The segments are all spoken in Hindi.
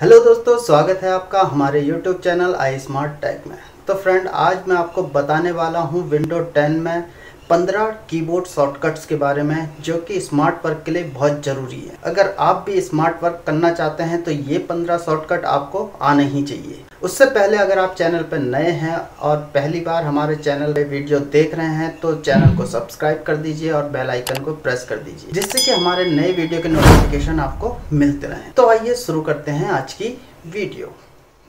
हेलो दोस्तों, स्वागत है आपका हमारे YouTube channel I Smart Tech में। तो फ्रेंड, आज मैं आपको बताने वाला हूँ विंडो 10 में 15 कीबोर्ड शॉर्टकट्स के बारे में जो कि स्मार्ट वर्क के लिए बहुत ज़रूरी है। अगर आप भी स्मार्ट वर्क करना चाहते हैं तो ये 15 शॉर्टकट आपको आने ही चाहिए। उससे पहले अगर आप चैनल पर नए हैं और पहली बार हमारे चैनल पे वीडियो देख रहे हैं तो चैनल को सब्सक्राइब कर दीजिए और बेल आइकन को प्रेस कर दीजिए, जिससे कि हमारे नए वीडियो के नोटिफिकेशन आपको मिलते रहें। तो आइए शुरू करते हैं आज की वीडियो।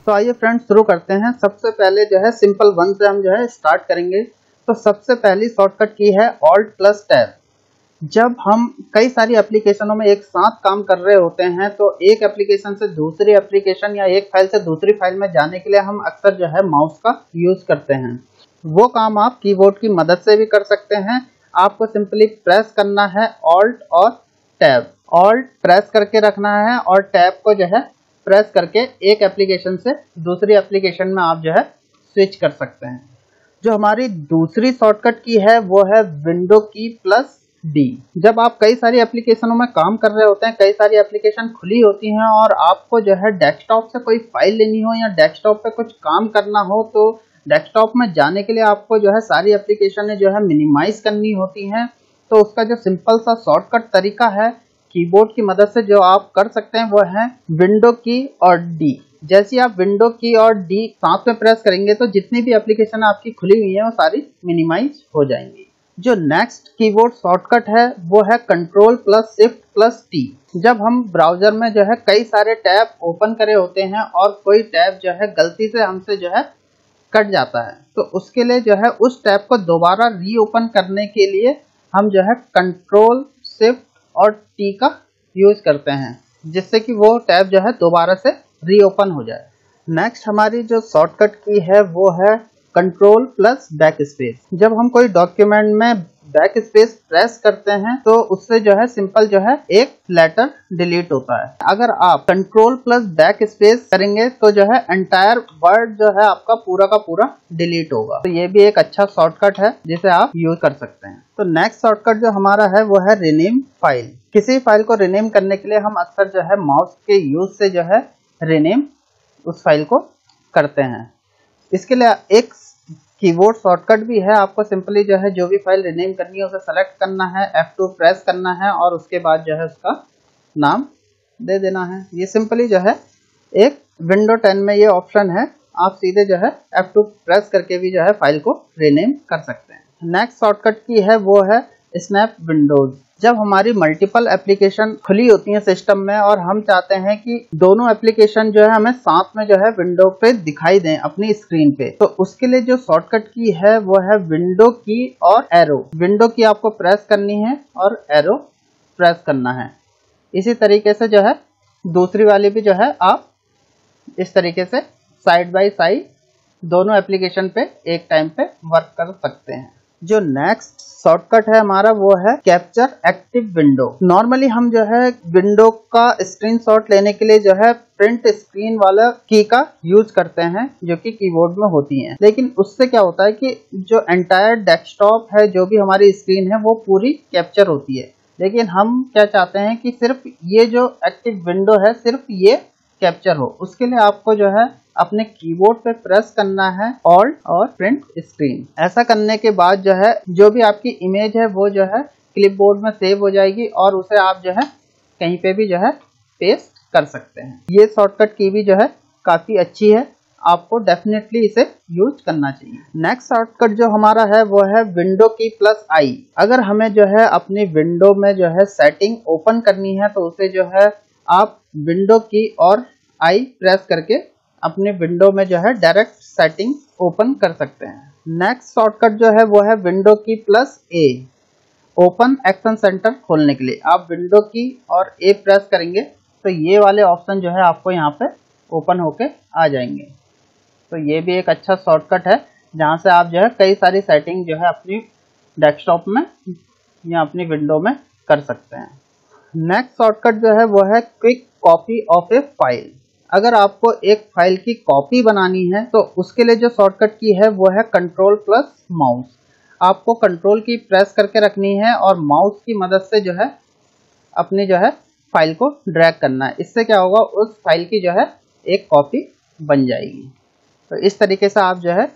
तो आइए फ्रेंड्स शुरू करते हैं। सबसे पहले जो है सिंपल वन से हम जो है स्टार्ट करेंगे। तो सबसे पहली शॉर्टकट की है ऑल्ट प्लस टैब जब हम कई सारी एप्लीकेशनों में एक साथ काम कर रहे होते हैं तो एक एप्लीकेशन से दूसरी एप्लीकेशन या एक फ़ाइल से दूसरी फ़ाइल में जाने के लिए हम अक्सर जो है माउस का यूज़ करते हैं। वो काम आप कीबोर्ड की मदद से भी कर सकते हैं। आपको सिंपली प्रेस करना है ऑल्ट और टैब ऑल्ट प्रेस करके रखना है और टैब को जो है प्रेस करके एक एप्लीकेशन से दूसरी एप्लीकेशन में आप जो है स्विच कर सकते हैं। जो हमारी दूसरी शॉर्टकट की है, वो है विंडो की प्लस डी जब आप कई सारी एप्लीकेशनों में काम कर रहे होते हैं, कई सारी एप्लीकेशन खुली होती हैं और आपको जो है डेस्कटॉप से कोई फ़ाइल लेनी हो या डेस्कटॉप पे कुछ काम करना हो तो डेस्कटॉप में जाने के लिए आपको जो है सारी एप्लीकेशन जो है मिनिमाइज करनी होती हैं। तो उसका जो सिंपल सा शॉर्टकट तरीका है कीबोर्ड की मदद से जो आप कर सकते हैं, वो है विंडो की और डी जैसे आप विंडो की और डी साथ में प्रेस करेंगे तो जितनी भी एप्लीकेशन आपकी खुली हुई है, वो सारी मिनिमाइज हो जाएँगी। जो नेक्स्ट कीबोर्ड शॉर्टकट है, वो है control plus shift plus T जब हम ब्राउज़र में जो है कई सारे टैब ओपन करे होते हैं और कोई टैब जो है गलती से हमसे जो है कट जाता है तो उसके लिए जो है उस टैब को दोबारा रीओपन करने के लिए हम जो है कंट्रोल शिफ्ट और टी का यूज़ करते हैं, जिससे कि वो टैब जो है दोबारा से रीओपन हो जाए। नेक्स्ट हमारी जो शॉर्टकट की है, वो है कंट्रोल प्लस बैक स्पेस जब हम कोई डॉक्यूमेंट में बैक स्पेस प्रेस करते हैं तो उससे जो है सिंपल जो है एक लेटर डिलीट होता है। अगर आप कंट्रोल प्लस बैक स्पेस करेंगे तो जो है एंटायर वर्ड जो है आपका पूरा का पूरा डिलीट होगा। तो ये भी एक अच्छा शॉर्टकट है, जिसे आप यूज़ कर सकते हैं। तो नेक्स्ट शॉर्टकट जो हमारा है, वो है रिनेम फ़ाइल। किसी फ़ाइल को रिनेम करने के लिए हम अक्सर जो है माउस के यूज़ से जो है रिनेम उस फ़ाइल को करते हैं। इसके लिए एक कीबोर्ड शॉर्टकट भी है, आपको सिंपली जो है जो भी फ़ाइल रिनेम करनी है, उसे सेलेक्ट करना है F2 प्रेस करना है, और उसके बाद जो है उसका नाम दे देना है। ये सिंपली जो है एक विंडो 10 में ये ऑप्शन है, आप सीधे जो है F2 प्रेस करके भी जो है फ़ाइल को रिनेम कर सकते हैं। नेक्स्ट शॉर्टकट की है, वो है स्नैप विंडोज़। जब हमारी मल्टीपल एप्लीकेशन खुली होती है सिस्टम में और हम चाहते हैं कि दोनों एप्लीकेशन जो है हमें साथ में जो है विंडो पे दिखाई दें अपनी स्क्रीन पे। तो उसके लिए जो शॉर्टकट की है, वो है विंडो की और एरो विंडो की आपको प्रेस करनी है और एरो प्रेस करना है। इसी तरीके से जो है, दूसरी वाली भी जो है, आप इस तरीके से साइड बाई साइड दोनों एप्लीकेशन पे एक टाइम पे वर्क कर सकते हैं। जो नेक्स्ट शॉर्टकट है हमारा, वो है कैप्चर एक्टिव विंडो नॉर्मली हम जो है विंडो का स्क्रीनशॉट लेने के लिए जो है प्रिंट स्क्रीन वाला की का यूज़ करते हैं, जो कि कीबोर्ड में होती हैं। लेकिन उससे क्या होता है कि जो एंटायर डेस्कटॉप है, जो भी हमारी स्क्रीन है, वो पूरी कैप्चर होती है। लेकिन हम क्या चाहते हैं कि सिर्फ़ ये जो एक्टिव विंडो है, सिर्फ़ ये कैप्चर हो। उसके लिए आपको जो है अपने कीबोर्ड पे प्रेस करना है ऑल्ट और प्रिंट स्क्रीन ऐसा करने के बाद जो है, जो भी आपकी इमेज है, वो जो है क्लिपबोर्ड में सेव हो जाएगी और उसे आप जो है कहीं पे भी जो है पेस्ट कर सकते हैं। ये शॉर्टकट की भी जो है काफ़ी अच्छी है। आपको डेफिनेटली इसे यूज़ करना चाहिए। नेक्स्ट शॉर्टकट जो हमारा है, वो है विंडो की प्लस आई अगर हमें जो है अपनी विंडो में जो है सेटिंग ओपन करनी है तो उसे जो है आप विंडो की और आई प्रेस करके अपने विंडो में जो है डायरेक्ट सेटिंग ओपन कर सकते हैं। नेक्स्ट शॉर्टकट जो है वो है window key plus A open action centre खोलने के लिए। आप विंडो की और ए प्रेस करेंगे तो ये वाले ऑप्शन जो है आपको यहाँ पे ओपन होके आ जाएँगे। तो ये भी एक अच्छा शॉर्टकट है, जहाँ से आप जो है कई सारी सेटिंग जो है अपनी डेस्कटॉप में या अपनी विंडो में कर सकते हैं। नेक्स्ट शॉर्टकट जो है, वो है quick copy of a file अगर आपको एक फ़ाइल की कॉपी बनानी है तो उसके लिए जो शॉर्टकट की है, वो है कंट्रोल प्लस माउस आपको कंट्रोल की प्रेस करके रखनी है और माउस की मदद से जो है, अपनी जो है फ़ाइल को ड्रैग करना है। इससे क्या होगा, उस फ़ाइल की जो है, एक कॉपी बन जाएगी। तो इस तरीके से आप जो है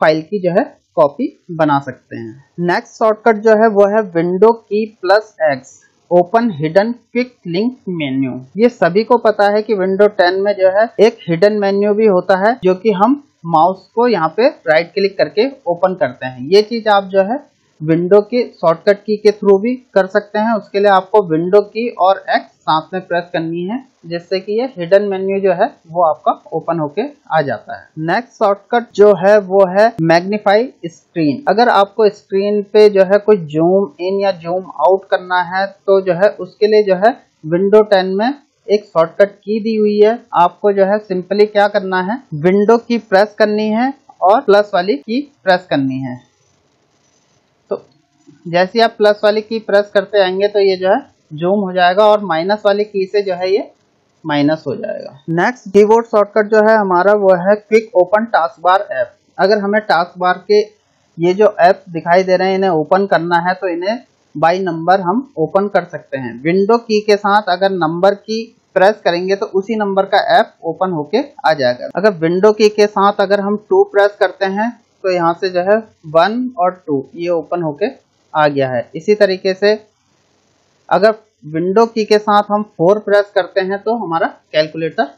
फ़ाइल की जो है कॉपी बना सकते हैं। नेक्स्ट शॉर्टकट जो है, वो है window key plus X open hidden quick link menu. ये सभी को पता है कि विंडो 10 में जो है, एक हिडन मेन्यू भी होता है, जो कि हम माउस को यहाँ पे राइट क्लिक करके ओपन करते हैं। ये चीज़ आप जो है विंडो की शॉर्टकट की के थ्रू भी कर सकते हैं। उसके लिए आपको विंडो की और एक्स साथ में प्रेस करनी है, जिससे कि ये हिडन मेन्यू जो है, वो आपका ओपन होके आ जाता है। नेक्स्ट शॉर्टकट जो है, वो है मैग्नीफाई स्क्रीन अगर आपको स्क्रीन पे जो है कोई जूम इन या जूम आउट करना है तो जो है उसके लिए जो है विंडो टेन में एक शॉर्टकट की दी हुई है। आपको जो है सिंपली क्या करना है? विंडो की प्रेस करनी है और प्लस वाली की प्रेस करनी है। जैसे आप प्लस वाली की प्रेस करते आएँगे तो ये जो है जूम हो जाएगा और माइनस वाली की से जो है ये माइनस हो जाएगा। नेक्स्ट कीबोर्ड शॉर्टकट जो है, हमारा वो है quick open task bar app अगर हमें टास्क बार के ये जो ऐप दिखाई दे रहे हैं, इन्हें ओपन करना है तो इन्हें बाई नंबर हम ओपन कर सकते हैं। विंडो की के साथ अगर नंबर की प्रेस करेंगे तो उसी नंबर का ऐप ओपन होके आ जाएगा। अगर विंडो की के साथ अगर हम टू प्रेस करते हैं तो यहाँ से जो है वन और टू ये ओपन होके आ गया है। इसी तरीके से अगर विंडो की के साथ हम फोर प्रेस करते हैं तो हमारा कैलकुलेटर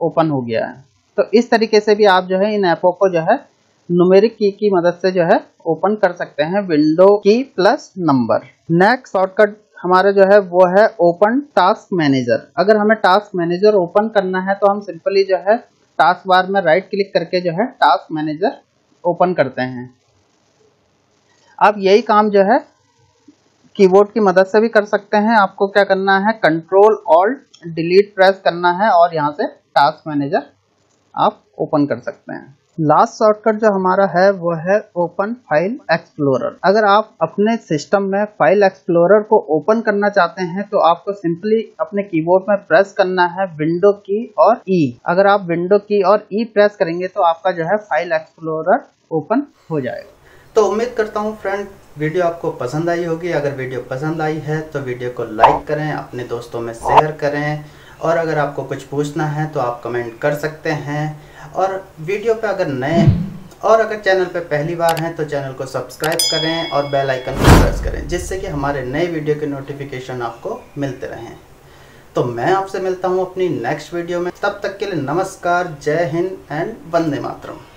ओपन हो गया है। तो इस तरीके से भी आप जो है इन ऐपों को जो है नुमेरिक की की मदद से जो है ओपन कर सकते हैं window key plus number next shortcut हमारा जो है वो है ओपन टास्क मैनेजर अगर हमें टास्क मैनेजर ओपन करना है तो हम सिंपली जो है टास्क बार में राइट क्लिक करके जो है टास्क मैनेजर ओपन करते हैं। आप यही काम जो है कीबोर्ड की मदद से भी कर सकते हैं। आपको क्या करना है कंट्रोल ऑल्ट डिलीट प्रेस करना है और यहाँ से टास्क मैनेजर आप ओपन कर सकते हैं। लास्ट शॉर्टकट जो हमारा है, वो है ओपन फ़ाइल एक्सप्लोरर अगर आप अपने सिस्टम में फ़ाइल एक्सप्लोरर को ओपन करना चाहते हैं तो आपको सिंपली अपने कीबोर्ड में प्रेस करना है विंडो की और ई e. अगर आप विंडो की और ई e प्रेस करेंगे तो आपका जो है फ़ाइल एक्सप्लोरर ओपन हो जाएगा। तो उम्मीद करता हूँ फ्रेंड वीडियो आपको पसंद आई होगी। अगर वीडियो पसंद आई है तो वीडियो को लाइक करें, अपने दोस्तों में शेयर करें। और अगर आपको कुछ पूछना है तो आप कमेंट कर सकते हैं। और वीडियो पे अगर नए और अगर चैनल पे पहली बार हैं तो चैनल को सब्सक्राइब करें और बेल आइकन को प्रेस करें, जिससे कि हमारे नए वीडियो के नोटिफिकेशन आपको मिलते रहें। तो मैं आपसे मिलता हूँ अपनी नेक्स्ट वीडियो में। तब तक के लिए नमस्कार, जय हिंद एंड वंदे मातरम।